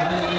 Amen.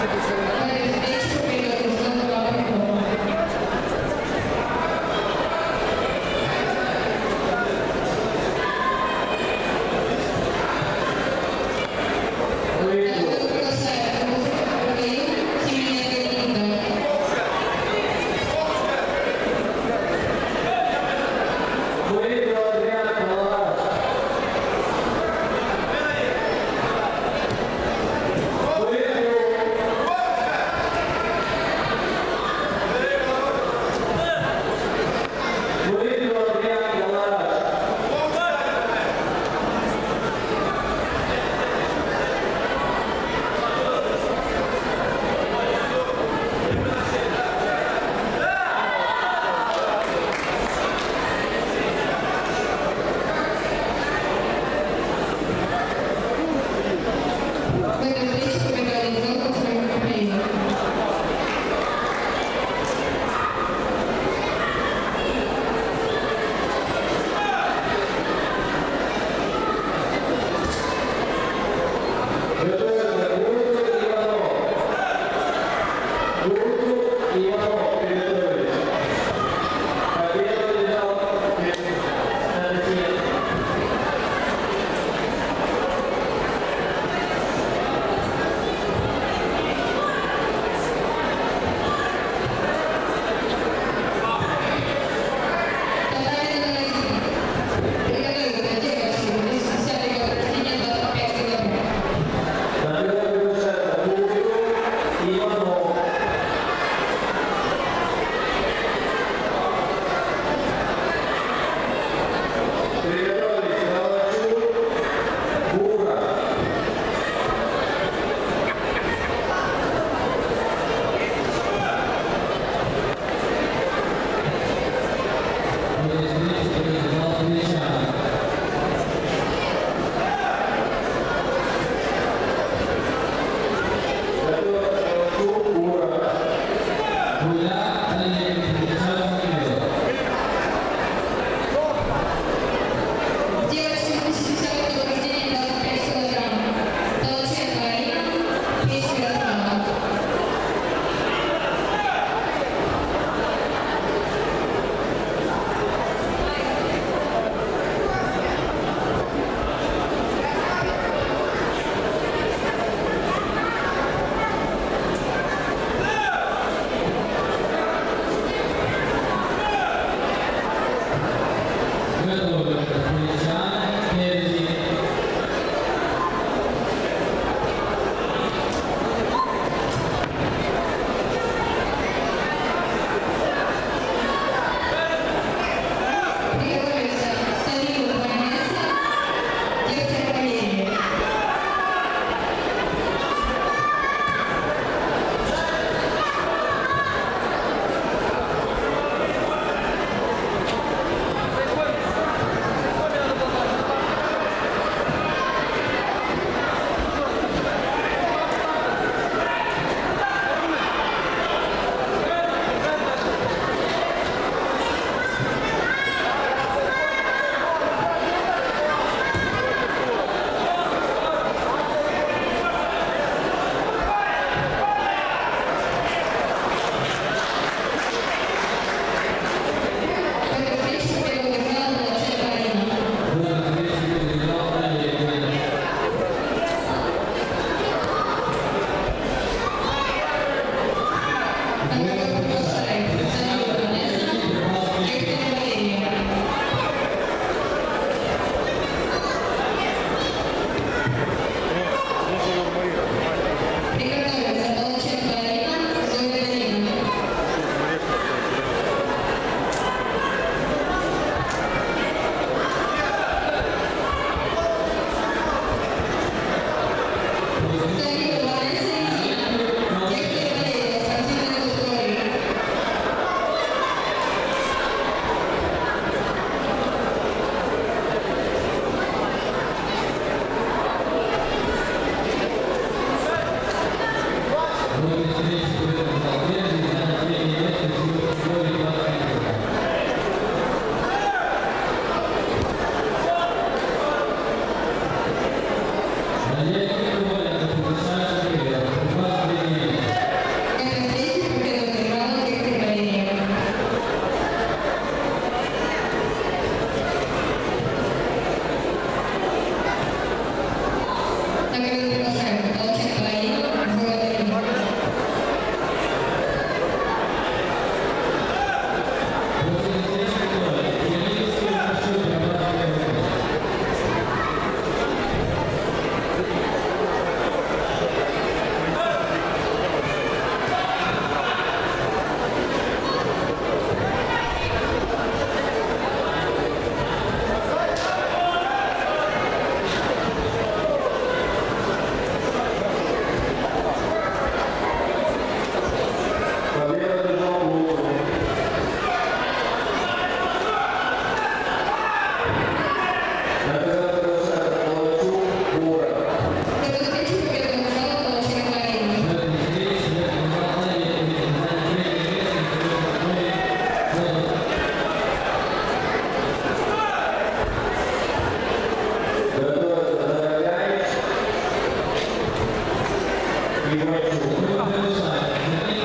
thank Grazie Congratulations.